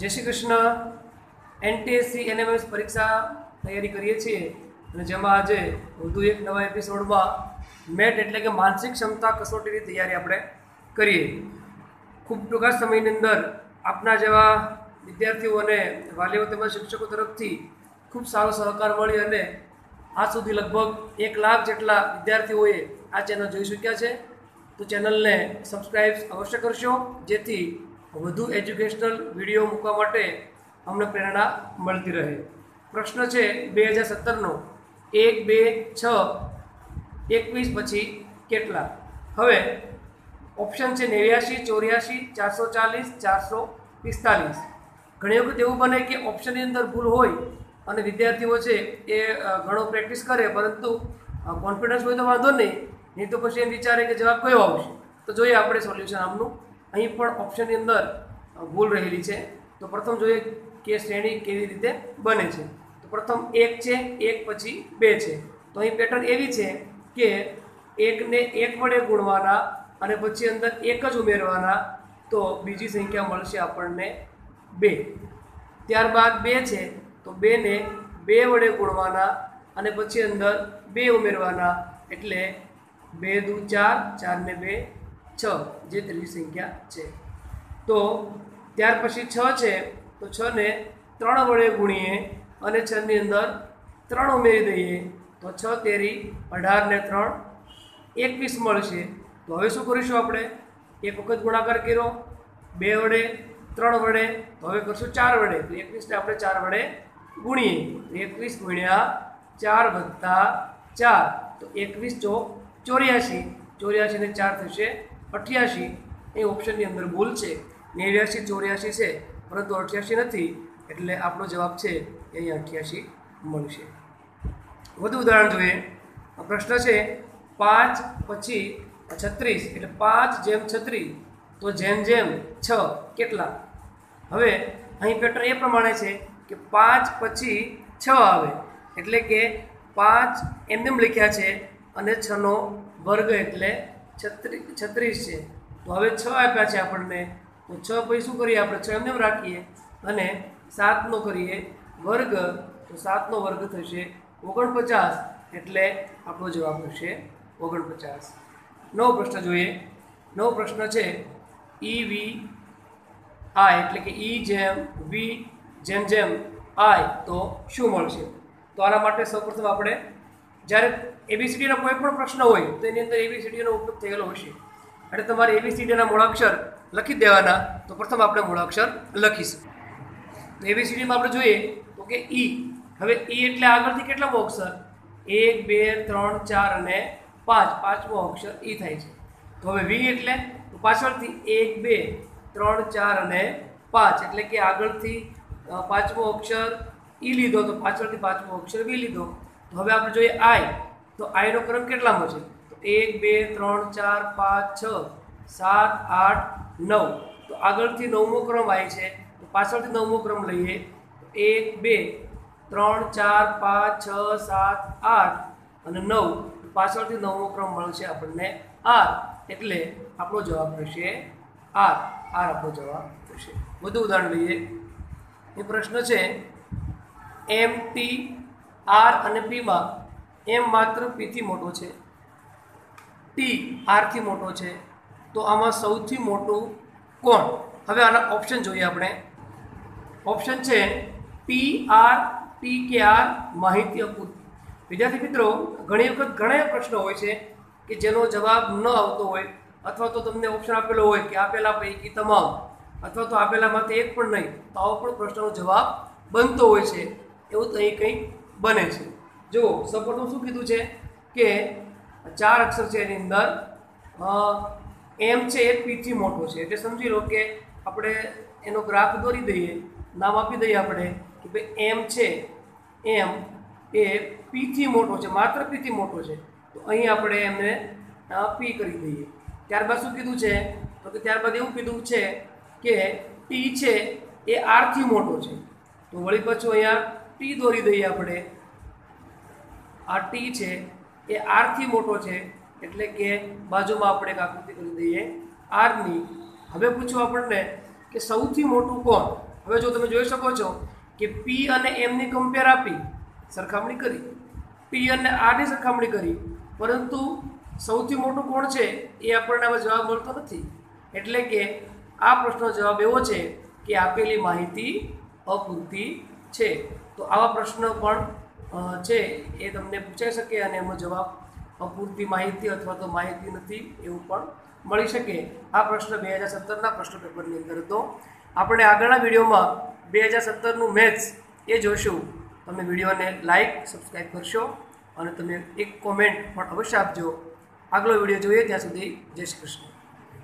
જય શ્રી કૃષ્ણ. એનટીએસસી એનએમએસ પરીક્ષા તૈયારી કરીએ છીએ અને જેમાં આજે વધુ એક નવા એપિસોડમાં મેટ એટલે કે માનસિક ક્ષમતા કસોટીની તૈયારી આપણે કરીએ. ખૂબ ટૂંકા સમયની અંદર આપના જેવા વિદ્યાર્થીઓ અને વાલીઓ તેમજ શિક્ષકો તરફથી ખૂબ સારો સહકાર મળી અને આજ સુધી લગભગ એક લાખ જેટલા વિદ્યાર્થીઓએ આ ચેનલ જોઈ ચૂક્યા છે. તો ચેનલને સબસ્ક્રાઈબ અવશ્ય કરશો, જેથી વધુ એજ્યુકેશનલ વીડિયો મૂકવા માટે અમને પ્રેરણા મળતી રહે. પ્રશ્ન છે બે હજાર સત્તરનો, એક, બે, છ, એકવીસ પછી કેટલા? હવે ઓપ્શન છે નેવ્યાસી ચોર્યાસી ચારસો ચાલીસ ચારસો પિસ્તાલીસ ઘણી વખત એવું બને કે ઓપ્શનની અંદર ભૂલ હોય અને વિદ્યાર્થીઓ છે એ ઘણો પ્રેક્ટિસ કરે, પરંતુ કોન્ફિડન્સ હોય તો વાંધો નહીં નહીં તો પછી એમ વિચારે કે જવાબ કયો આવશે? તો જોઈએ આપણે સોલ્યુશન આમનું. અહીં પણ ઓપ્શનની અંદર ભૂલ રહેલી છે. તો પ્રથમ જોઈએ કે શ્રેણી કેવી રીતે બને છે. તો પ્રથમ એક છે, એક પછી બે છે. તો અહીં પેટર્ન એવી છે કે એકને એક વડે ગુણવાના અને પછી અંદર એક જ ઉમેરવાના, તો બીજી સંખ્યા મળશે આપણને બે. ત્યારબાદ બે છે, તો બેને બે વડે ગુણવાના અને પછી અંદર બે ઉમેરવાના. એટલે બે દુ ચાર, ચારને બે છ, જે ત્રીજી સંખ્યા છે. તો ત્યાર પછી છ છે, તો છને ત્રણ વડે ગુણીએ અને છની અંદર ત્રણ ઉમેરી દઈએ, તો છ તેરી અઢાર ને ત્રણ એકવીસ મળશે. તો હવે શું કરીશું આપણે? એક વખત ગુણાકાર કર્યો, બે વડે ત્રણ વડે, તો હવે કરશું ચાર વડે. તો એકવીસને આપણે ચાર વડે ગુણીએ. એકવીસ ગુણ્યા ચાર વત્તા ચાર. તો એકવીસ ચોક ચોર્યાસી. ચોર્યાસી ને ચાર થશે અઠ્યાસી એ ઓપ્શનની અંદર ભૂલ છે. નેવ્યાસી, ચોર્યાસી છે, પરંતુ અઠ્યાસી નથી, એટલે આપણો જવાબ છે એ અહીંયા અઠ્યાસી મળશે. વધુ ઉદાહરણ જોઈએ. પ્રશ્ન છે પાંચ પછી છત્રીસ, એટલે પાંચ જેમ છત્રીસ, તો જેમ જેમ છ કેટલા? હવે અહીં પેટર્ન એ પ્રમાણે છે કે પાંચ પછી છ આવે, એટલે કે પાંચ એમનેમ એમ લખ્યા છે અને છનો વર્ગ એટલે છત્રીસ છત્રીસ છે. તો હવે છ આપ્યા છે આપણને. તો છ પછી શું કરીએ? આપણે છ એમને રાખીએ અને સાતનો કરીએ વર્ગ. તો સાતનો વર્ગ થશે ઓગણપચાસ. એટલે આપણો જવાબ હશે ઓગણપચાસ. નવો પ્રશ્ન જોઈએ. નવો પ્રશ્ન છે ઈ વી આઈ. એટલે કે ઈ જેમ, વી, જેમ જેમ, આઈ. તો શું મળશે? તો આના માટે સૌપ્રથમ આપણે જ્યારે એબીસીડીનો કોઈ પણ પ્રશ્ન હોય, તો એની અંદર એબીસીડીનો ઉપયોગ થયેલો હશે એટલે તમારે એબીસીડીના મૂળાક્ષર લખી દેવાના, તો પ્રથમ આપણે મૂળાક્ષર લખીશું. તો એબીસીડીમાં આપણે જોઈએ, તો કે ઈ હવે ઈ એટલે આગળથી કેટલામો અક્ષર? એક, બે, ત્રણ, ચાર અને પાંચ. પાંચમો અક્ષર ઈ થાય છે. તો હવે વી એટલે પાછળથી એક, બે, ત્રણ, ચાર અને પાંચ. એટલે કે આગળથી પાંચમો અક્ષર ઈ લીધો, તો પાછળથી પાંચમો અક્ષર વી લીધો. તો હવે આપણે જોઈએ આઈ તો આઈનો ક્રમ કેટલામાં છે? તો એક, બે, ત્રણ, ચાર, પાંચ, છ, સાત, આઠ, નવ. તો આગળથી નવમો ક્રમ આય છે. તો પાછળથી નવમો ક્રમ લઈએ. એક, બે, ત્રણ, ચાર, પાંચ, છ, સાત, આઠ અને નવ. પાછળથી નવમો ક્રમ મળશે આપણને આર. એટલે આપણો જવાબ થશે આર. આર આપણો જવાબ થશે વધુ ઉદાહરણ લઈએ. એ પ્રશ્ન છે એમ ટી આર અને પીમાં એમ માત્ર પીથી મોટો છે. ટી આરથી મોટો છે. તો આમાં સૌથી મોટું કોણ? હવે આના ઓપ્શન જોઈએ આપણે. ઓપ્શન છે પી આર ટી કે આર માહિતી અપૂરતી વિદ્યાર્થી મિત્રો, ઘણી વખત ઘણા પ્રશ્નો હોય છે કે જેનો જવાબ ન આવતો હોય, અથવા તો તમને ઓપ્શન આપેલો હોય કે આપેલા પૈકી તમામ, અથવા તો આપેલામાંથી એક પણ નહીં, તો આવો પણ પ્રશ્નનો જવાબ બનતો હોય છે. એવું તો અહીં કંઈક બને છે. જુઓ સપોર્ટનું શું કીધું છે કે ચાર અક્ષર છે એની અંદર એમ છે એ પીથી મોટો છે. એટલે સમજી લો કે આપણે એનો ગ્રાફ દોરી દઈએ, નામ આપી દઈએ આપણે કે ભાઈ એમ છે, એમ એ પીથી મોટો છે, માત્ર પીથી મોટો છે. તો અહીં આપણે એમને પી કરી દઈએ. ત્યારબાદ શું કીધું છે? તો કે ત્યારબાદ એવું કીધું છે કે ટી છે એ આરથી મોટો છે. તો વળી પાછું અહીંયા ટી દોરી દઈએ આપણે. આ ટી છે, એ આરથી મોટો છે, એટલે કે બાજુમાં આપણે એક આકૃતિ કરી દઈએ. આરની હવે પૂછ્યું આપણને કે સૌથી મોટું કોણ? હવે જો તમે જોઈ શકો છો કે પી અને એમની કમ્પેર આપી, સરખામણી કરી. પી અને આરની સરખામણી કરી, પરંતુ સૌથી મોટું કોણ છે, એ આપણને આમાં જવાબ મળતો નથી. એટલે કે આ પ્રશ્નનો જવાબ એવો છે કે આપેલી માહિતી અપૂરતી છે. તો આવા પ્રશ્ન પણ છે એ તમને પૂછાઈ શકે અને એનો જવાબ અપૂરતી માહિતી અથવા તો માહિતી નથી એવું પણ મળી શકે. આ પ્રશ્ન બે હજાર સત્તરના પ્રશ્ન પેપરની અંદર હતો. આપણે આગળના વિડીયોમાં બે હજાર સત્તરનું મેથ્સ એ જોઈશું. તમે વિડીયોને લાઈક, સબસ્ક્રાઈબ કરશો અને તમે એક કોમેન્ટ પણ અવશ્ય આપજો. આગલો વીડિયો જોઈએ ત્યાં સુધી જય શ્રી કૃષ્ણ.